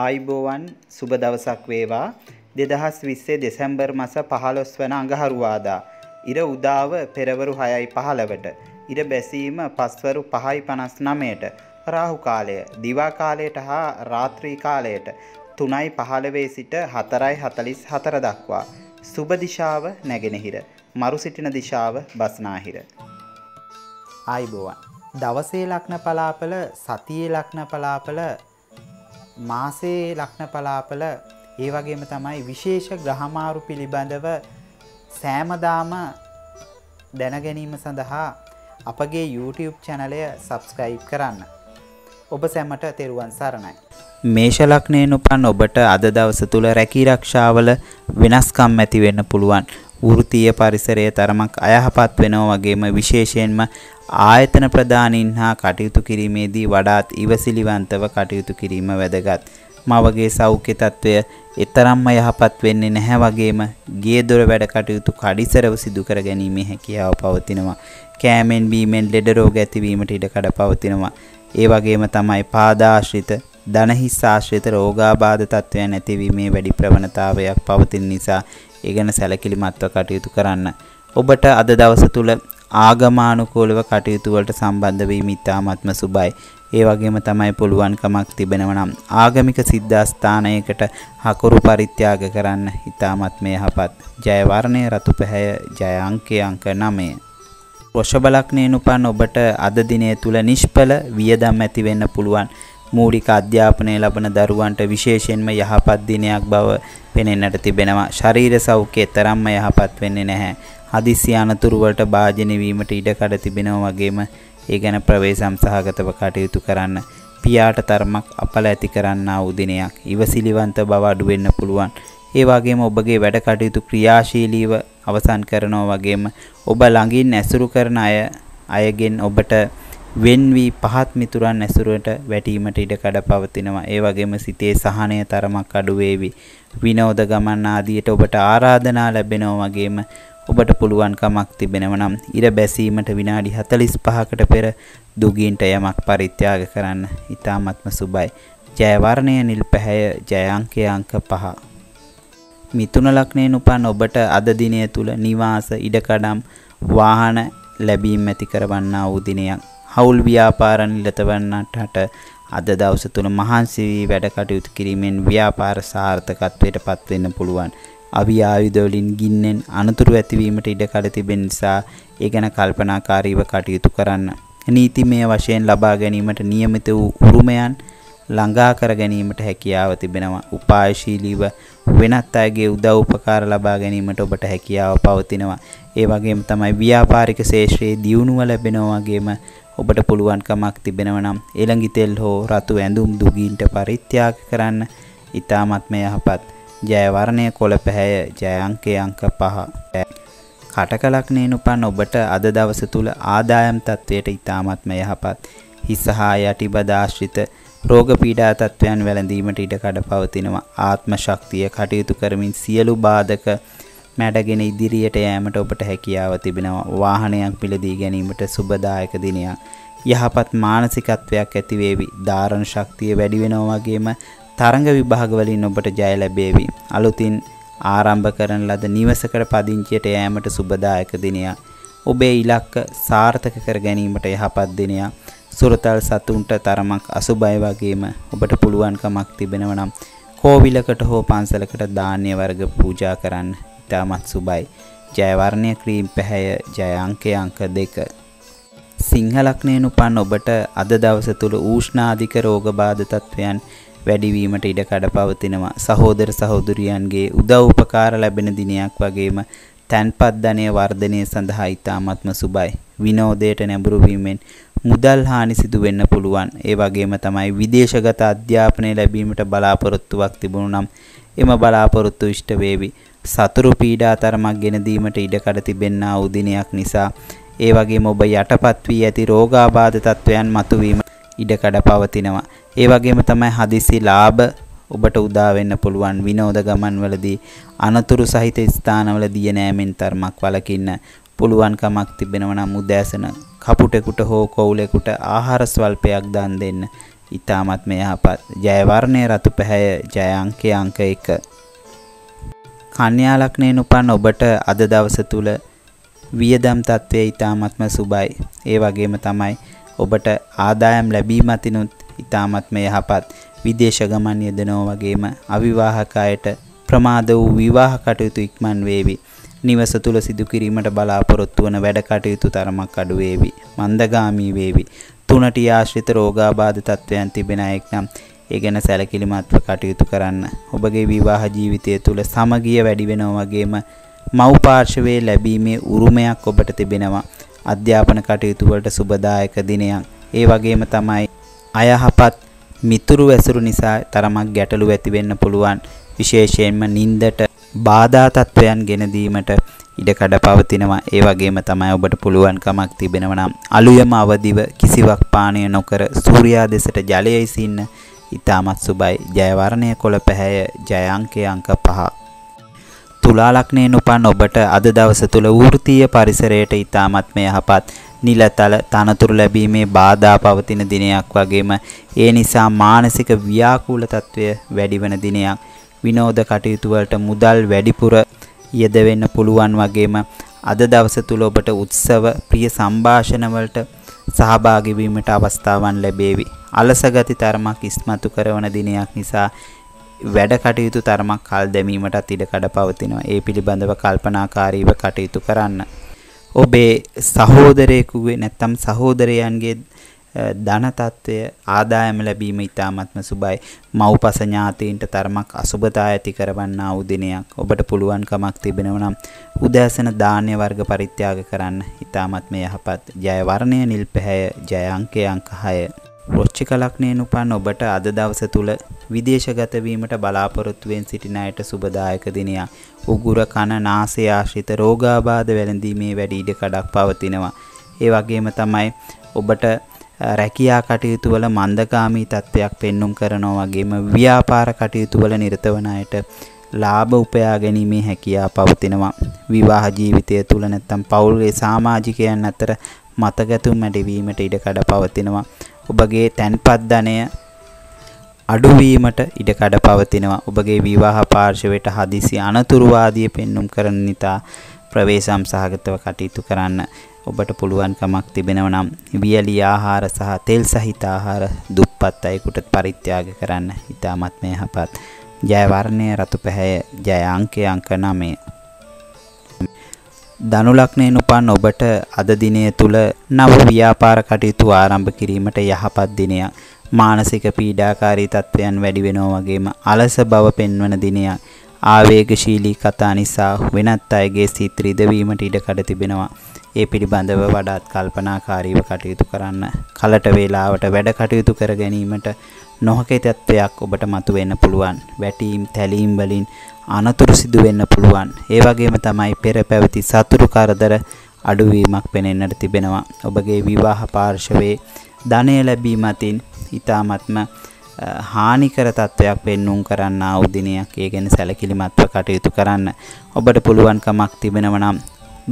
ආයිබෝවන් සුබ දවසක් වේවා. 2020 දෙසැම්බර් මස 15 වන අඟහරුවාදා. ඉර උදාව පෙරවරු 6යි 15ට ඉර බැසීම පස්වරු 5යි 59ට රාහු කාලය. දිවා කාලයට හා රාත්‍රී කාලයට. 3යි 15 සිට 4යි 44 දක්වා. සුබ දිශාව නැගෙනහිර. මරු සිටින දිශාව බස්නාහිර. ආයිබෝවන්. දවසේ ලක්න පලාපල සතියේ ලක්න පලාපල මාසේ ලක්න පලාපල ඒ වගේම තමයි විශේෂ ග්‍රහමාරු පිළිබඳව සෑමදාම දැනගැනීම සඳහා අපගේ YouTube චැනලය සබස්ක්‍රයිබ් කරන්න. ඔබ සැමට තෙරුවන් සරණයි. මේෂ ලක්නයෙන් උපන් ඔබට අද දවස තුල රැකී රක්ෂාවල වෙනස්කම් ඇති වෙන්න පුළුවන්. වෘත්තීය පරිසරයේ තරමක් අයහපත් වෙනවා වගේම විශේෂයෙන්ම ආයතන ප්‍රදානින් හා කටයුතු කිරීමේදී වඩාත් ඉවසිලිවන්තව කටයුතු කිරීම වැදගත්. මවගේ සෞඛ්‍ය තත්ත්වය එතරම්ම යහපත් වෙන්නේ නැහැ වගේම ගේ දොර වැඩ කටයුතු කඩිසරව සිදු කර ගැනීමේ හැකියාව පවතිනවා. කෑමෙන් බීමෙන් ලෙඩ රෝග ඇතිවීමට ඉඩ කඩ පවතිනවා. ඒ වගේම තමයි පාදාශ්‍රිත ධනහිස් ආශ්‍රිත රෝගාබාධ තත්ත්වයන් ඇතිවීමේ වැඩි ප්‍රවණතාවයක් පවතින නිසා ඒ ගැන සැලකිලිමත්ව කටයුතු කරන්න. ඔබට අද දවස තුල ආගමානුකූලව කටයුතු වලට සම්බන්ධ වීම ඉතාමත්ම සුබයි. ඒ වගේම තමයි පුළුවන්කමක් තිබෙනව නම් ආගමික සිද්ධාස්ථානයකට හකුරු පරිත්‍යාග කරන්න ඉතාමත්ම යහපත්. ජය වර්ණය රතු පැහැය ජය අංකය අංක 9. වෘෂභ ලග්නයෙන් උපන් ඔබට අද දිනය තුල නිෂ්ඵල වියදම් ඇති වෙන්න පුළුවන්. මූලික අධ්‍යාපනය ලබන දරුවන්ට විශේෂයෙන්ම යහපත් දිනයක් බව පෙනෙන්නට තිබෙනවා. ශරීර සෞඛ්‍යය තරම්ම යහපත් වෙන්නේ නැහැ. හදිසි අනතුරු වලට භාජනය වීමට ඉඩකඩ තිබෙනවා වගේම ඒ ගැන ප්‍රවේශම් සහගතව කටයුතු කරන්න. පියාට තරමක් අපල ඇති කරන්නා වූ දිනයක්. ඉවසිලිවන්ත බව අඩු වෙන්න පුළුවන්. ඒ වගේම ඔබගේ වැඩ කටයුතු ක්‍රියාශීලීව අවසන් කරනවා වගේම ඔබ ළඟින් ඇසුරු කරන අය අයගෙන් ඔබට වෙන් වී පහත් මිතුරන් ඇසුරට වැටීමට ඉඩ කඩ පවතිනවා. ඒ වගේම සිතේ සහනය තරමක් අඩු වේවි. විනෝද ගමන් ආදියට ඔබට ආරාධනා ලැබෙනවා වගේම ඔබට පුළුවන්කමක් තිබෙනව නම් ඉර බැසීමට විනාඩි 45කට පෙර දුගීන්ට යමක් පරිත්‍යාග කරන්න. ඊ타මත්ම සුබයි. ජය වර්ණය නිල් පැහැය ජය අංකය අංක 5. මිතුන ලග්නයෙන් උපන් ඔබට අද දිනය තුල නිවාස ඉඩකඩම් වාහන ලැබීම් ඇති කරවන්නා වූ දිනයක්. හවුල් ව්‍යාපාර නිරතවන්නට අද දවස තුල මහන්සි වී වැඩ කටයුතු කිරීමෙන් ව්‍යාපාර සාර්ථකත්වයට පත් වෙන්න පුළුවන්. අවි ආයුධ වලින් ගින්නෙන් අනතුරු ඇතිවීමට ඉඩ කඩ තිබෙන නිසා ඒ ගැන කල්පනාකාරීව කටයුතු කරන්න. නීතිමය වශයෙන් ලබා ගැනීමට නියමිත වූ උරුමයන් ළඟා කර ගැනීමට හැකියාව තිබෙනවා. උපායශීලීව වෙනත් අයගේ උදව් උපකාර ලබා ගැනීමට ඔබට හැකියාව පවතිනවා. ඒ වගේම තමයි ව්‍යාපාරික ශේෂ්ත්‍රයේ දියුණුව ලැබෙනවා වගේම ඔබට පුළුවන්කමක් තිබෙනවා නම් එළඟි තෙල් හෝ රතු ඇඳුම් දුගීන්ට පරිත්‍යාග කරන්න. ඊ타මත්ම යහපත්. ජය වර්ණය කොළ පැහැය ජය අංකය අංක 5 කටක ලග්නයෙන් උපන් ඔබට අද දවස තුල ආදායම් තත්වයට ඉතාමත්ම යහපත්. හිස හා යටිබද ආශ්‍රිත රෝග පීඩා තත්වයන් වැළඳීමට ඉඩ කඩ පවතිනවා. ආත්ම ශක්තිය කටයුතු කරමින් සියලු බාධක මැඩගෙන ඉදිරියට යෑමට ඔබට හැකියාව තිබෙනවා වාහනයක් මිලදී ගැනීමට සුබදායක දිනයක් යහපත් මානසිකත්වයක් ඇති වේවි ධාරණ ශක්තිය වැඩි වෙනවා වගේම තරඟ විභාග වලින් ඔබට ජය ලැබේවි. අලුතින් ආරම්භ කරන ලද නිවසකට පදිංචියට යෑමට සුබදායක දිනයක්. ඔබේ ඉලක්ක සාර්ථක කර ගැනීමට යහපත් දිනයක්. සුරතල් සතුන්ට තරමක් අසුබය වගේම ඔබට පුළුවන්කමක් තිබෙනව නම් කෝවිලකට හෝ පන්සලකට ධාන්‍ය වර්ග පූජා කරන්න ඉතාමත් සුබයි. ජය වර්ණය ක්‍රීම් පැහැය ජය අංකය අංක 2 සිංහ ලග්නයෙන් උපන් ඔබට අද දවස තුල ඌෂ්ණාධික රෝගබාධ තත්වයන් වැඩිවීමට ඉඩකඩ පවතිනවා. සහෝදර සහෝදරියන්ගේ උදව් උපකාර ලැබෙන දිනයක් වගේම තැන්පත් ධනය වර්ධනය සඳහා ඉතාමත්ම සුබයි. විනෝදයට නැඹුරු වීමෙන් මුදල් හානි සිදු වෙන්න පුළුවන්. ඒ වගේම තමයි විදේශගත අධ්‍යාපනය ලැබීමට බලාපොරොත්තුවක් තිබුණු නම් එම බලාපොරොත්තු ඉෂ්ට වේවි. සතුරු පීඩා තරමක් ගෙන දීමට ඉඩකඩ තිබෙන්නා වූ දිනයක් නිසා ඒ වගේම ඔබ යටපත් වී ඇති රෝගාබාධ තත්වයන් මතුවීම ඉඩකඩ පවතිනවා. ඒ වගේම තමයි හදිසි ලාභ ඔබට උදා වෙන්න පුළුවන් විනෝද ගමන්වලදී අනතුරු සහිත ස්ථානවල දිය නෑමෙන් තරමක් වළකින්න පුළුවන්කමක් තිබෙනවා නම් උදෑසන කපුටෙකුට හෝ කොවුලෙකුට ආහාර ස්වල්පයක් දන් දෙන්න. ඊටමත් මේ යහපත් ජය වර්ණයේ රතු පැහැය ජය අංකයේ අංක 1 කන්‍යා ලග්නයෙන් උපන් ඔබට අද දවස තුල වියදම් තත්වයේ ඊටමත්ම සුබයි ඒ වගේම තමයි ඔබට ආදායම් ලැබීම අතිනුත් ඊටමත්ම යහපත් විදේශ ගමන් යෙදෙනවා වගේම අවිවාහක අයට ප්‍රමාද වූ විවාහ කටයුතු ඉක්මන් වේවි නිවස තුල සිදු කිරීමට බලාපොරොත්තු වන වැඩ කටයුතු තරමක් අඩු වේවි. මන්දගාමී වේවි. තුනට ආශ්‍රිත රෝගාබාධ තත්වයන් තිබෙන අයෙක් නම් ඒ ගැන සැලකිලිමත්ව කටයුතු කරන්න. ඔබගේ විවාහ ජීවිතය තුළ සමගිය වැඩි වෙනවා වගේම මව් පාර්ශවයේ ලැබීමේ උරුමයක් ඔබට තිබෙනවා. අධ්‍යාපන කටයුතු වලට සුබදායක දිනයක්. ඒ වගේම තමයි අයහපත් මිතුරු ඇසුරු නිසා තරමක් ගැටලු ඇති වෙන්න පුළුවන්. විශේෂයෙන්ම නින්දට බාධා තත්වයන් ගෙන දීමට ඉඩකඩ පවතිනවා. ඒ වගේම තමයි ඔබට පුළුවන්කමක් තිබෙනවා නම් අලුයම අවදිව කිසිවක් පානය නොකර සූර්යා දෙසට ජලයේ සින්න ඊටමත් සුබයි. ජය වර්ණය කොළ පැහැය ජය අංකය අංක 5. තුලා ලග්නයෙන් උපන් ඔබට අද දවස තුල වෘත්තීය පරිසරයට ඊටමත් යහපත් නිලතල තනතුරු ලැබීමේ බාධා පවතින දිනයක් වගේම ඒ නිසා මානසික ව්‍යාකූල තත්වය වැඩිවන දිනයක් විනෝද කටයුතු වලට මුදල් වැඩිපුර යෙදවෙන්න පුළුවන් වගේම අද දවස තුල ඔබට උත්සව ප්‍රිය සංഭാෂණ වලට සහභාගී වීමට අවස්ථාවන් ලැබේවි. අලස ගති තරමක් ඉස්මතු කරන දිනයක් නිසා වැඩ කටයුතු තරමක් කල් දැමීමටත් ඉඩ කඩ පවතිනවා. ඒ පිළිබඳව කල්පනාකාරීව කටයුතු කරන්න. ඔබේ සහෝදරයෙකුගේ නැත්නම් සහෝදරයන්ගේ ධන තත්වය ආදායම ලැබීම ඉතාමත්ම සුබයි. මව්පස ඥාතීන්ට තරමක් අසුබතා ඇති කරවන්නා වූ දිනයක්. ඔබට පුළුවන්කමක් තිබෙනවා නම් උදෑසන ධාන්‍ය වර්ග පරිත්‍යාග කරන්න ඉතාමත්ම යහපත්. ජය වර්ණය නිල් පැහැය ජය අංකය අංක 6. වෘශ්චික ලග්නයෙන් උපන් ඔබට අද දවස තුල විදේශගත වීමට බලාපොරොත්තු වෙන සිටින අයට සුබදායක දිනයක්. උගුර කන නාසය ආශ්‍රිත රෝගාබාධ වැළඳීමේ වැඩි ඉඩ කඩක් පවතිනවා. ඒ වගේම තමයි ඔබට රැකියා කටයුතු වල මන්දකාමී තත්ත්වයක් පෙන්눔 කරනවා වගේම ව්‍යාපාර කටයුතු වල නිරත වන අයට ලාභ උපයා ගැනීමේ හැකියාව පවතිනවා. විවාහ ජීවිතය තුල නැත්තම් පෞල්ගේ සමාජිකයන් අතර මතගැතුම් ඇතිවීමට ඉඩකඩ පවතිනවා. ඔබගේ තැන්පත් ධනය අඩුවීමට ඉඩකඩ පවතිනවා. ඔබගේ විවාහ පාර්ශවයට හදිසි අනතුරුවාදිය පෙන්눔 කරන නිතා ප්‍රවේශම් සහගතව කටයුතු කරන්න ඔබට පුළුවන්කමක් තිබෙනව නම් වියලි ආහාර සහ තෙල් සහිත ආහාර දුප්පත් අයෙකුට පරිත්‍යාග කරන්න ඉතාමත් යහපත්. ජය වර්ණය රතු පැහැය ජය අංකය අංක 9. ධනු ලග්නයෙන් උපන් ඔබට අද දිනය තුල නව ව්‍යාපාර කටයුතු ආරම්භ කිරීමට යහපත් දිනයක්. මානසික පීඩාකාරී තත්ත්වයන් වැඩි වෙනවා වගේම අලස බව පෙන්වන දිනයක්. ආවේගශීලී කතා නිසා වෙනත් අයගේ සිත් රිදවීමට ඉඩකඩ තිබෙනවා. ඒ පිළිබඳව වඩාත් කල්පනාකාරීව කටයුතු කරන්න. කලට වේලාවට වැඩ කටයුතු කර ගැනීමට නොහැකි තත්ත්වයක් ඔබට මතුවෙන්න පුළුවන්. වැටීම්, තැලීම් වලින් අනතුරු සිදු වෙන්න පුළුවන්. ඒ වගේම තමයි පෙර පැවති සතුරු කරදර අඩුවීමක් පෙනෙන්නට තිබෙනවා. ඔබගේ විවාහ පාර්ශවයේ ධනය ලැබීම අතින් ඊ타මත්ම හානිකර තත්ත්වයක් වෙන්නුම් කරන්න අවදිනයක් ඒ ගැන සැලකිලිමත්ව කටයුතු කරන්න. ඔබට පුළුවන්කමක් තිබෙනවා නම්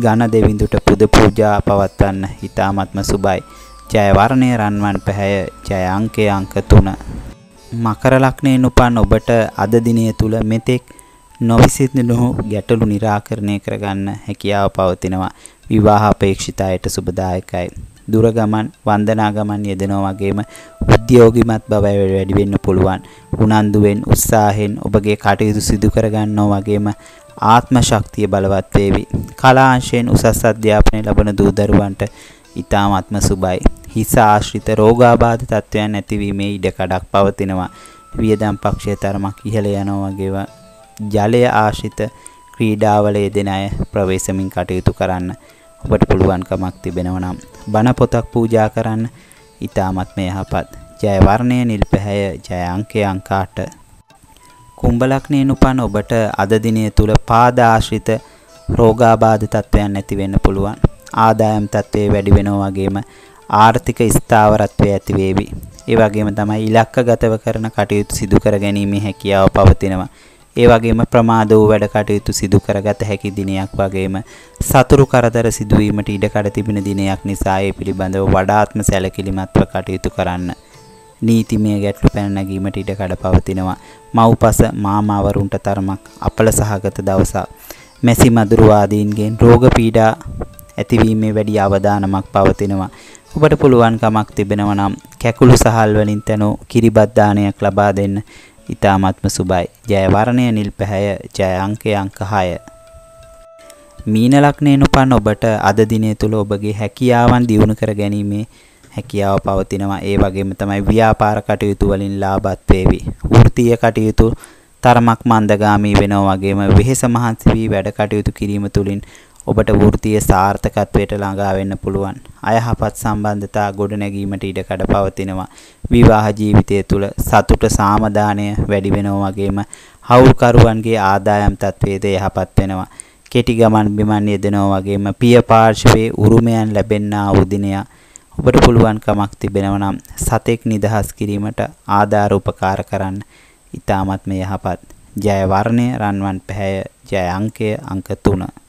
ඝන දෙවිඳුට පුද පූජා පවත්වන්න ඊ타ත්ම සුබයි. ජය වර්ණය රන්වන් පැහැය. ජය අංකය අංක 3 මකර ලග්නයෙන් උපන් ඔබට අද දිනය තුල මෙතෙක් නොවිසිඳුණු ගැටලු निराකරණය කරගන්න හැකියාව පවතිනවා. විවාහ අපේක්ෂිතයට සුබදායකයි. දුර ගමන් වන්දනා ගමන් යෙදෙනවා වගේම උද්‍යෝගිමත් බව වැඩි වෙන්න පුළුවන්. උනන්දුවෙන් උත්සාහයෙන් ඔබගේ කටයුතු සිදු කරගන්නවා වගේම ආත්ම ශක්තිය බලවත් වේවි. කලාංශයෙන් උසස් අධ්‍යාපනය ලබන දූ දරුවන්ට ඊ타ත්ම සුබයි. හිස ආශ්‍රිත රෝගාබාධ තත්ත්වයන් ඇතිවීමේ ඉඩකඩක් පවතිනවා. වියදම් පක්ෂයේ තරමක් ඉහළ යනවා වගේ ජලය ආශ්‍රිත ක්‍රීඩාවල යෙදෙන අය ප්‍රවේශමින් කටයුතු කරන්න ඔබට පුළුවන්කමක් තිබෙනවා නම් බණ පොතක් පූජා කරන්න ඊ타ත්ම යහපත්. ජය වර්ණය නිල් පැහැය ජය අංකය අංක 8 කුම්භ ලග්නයෙන් උපන් ඔබට අද දිනය තුල පාද ආශ්‍රිත රෝගාබාධ තත්වයන් නැති වෙන්න පුළුවන්. ආදායම් තත්වයේ වැඩි වෙනවා වගේම ආර්ථික ස්ථාවරත්වය ඇති වේවි. ඒ වගේම තමයි ඉලක්කගතව කරන කටයුතු සිදු කර ගැනීමේ හැකියාව පවතිනවා. ඒ වගේම ප්‍රමාද වූ වැඩ කටයුතු සිදු කරගත හැකි දිනයක් වගේම සතුරු කරදර සිදුවීමට ඉඩකඩ තිබෙන දිනයක් නිසා ඒ පිළිබඳව වඩාත්ම සැලකිලිමත්ව කටයුතු කරන්න. නීතිමය ගැටලු පැන නැගීමට ඉඩ කඩ පවතිනවා. මව්පස මාමාවරුන්ට තරමක් අපල සහගත දවසක්. මැසි මදුරු ආදීන්ගෙන් රෝග පීඩා ඇතිවීමේ වැඩි අවදානමක් පවතිනවා. ඔබට පුළුවන් කමක් තිබෙනවා නම් කැකුළු සහල් වලින් තනෝ කිරිබත් දානයක් ලබා දෙන්න. ඊ타ත්ම සුබයි. ජය වර්ණය නිල් පැහැය ජය අංකය අංක 6. මීන ලග්නයෙන් උපන් ඔබට අද දිනය තුල ඔබගේ හැකියාවන් දියුණු කර ගැනීමේ හැකියාව පවතිනවා. ඒ වගේම තමයි ව්‍යාපාර කටයුතු වලින් ලාභත් වේවි. වෘත්තීය කටයුතු තරමක් මන්දගාමී වෙනවා වගේම වෙහෙස මහන්සි වී වැඩ කටයුතු කිරීම තුළින් ඔබට වෘත්තීය සාර්ථකත්වයට ළඟා වෙන්න පුළුවන්. අයහපත් සම්බන්ධතා ගොඩනැගීමට ඉඩකඩ පවතිනවා. විවාහ ජීවිතය තුළ සතුට සාමදානය වැඩි වෙනවා වගේම හවුල්කරුවන්ගේ ආදායම් තත්වයේද යහපත් වෙනවා. කෙටි ගමන් බිමන් යෙදෙනවා වගේම පිය පාර්ශවයේ උරුමයන් ලැබෙන්නා වූ දිනයක් ඔබට පුළුවන් කමක් තිබෙනවා නම් සතෙක් නිදහස් කිරීමට ආධාර උපකාර කරන්න. ඊ타මත්ම යහපත්. ජය වර්ණය රන්වන් පැහැය ජය අංකය අංක 3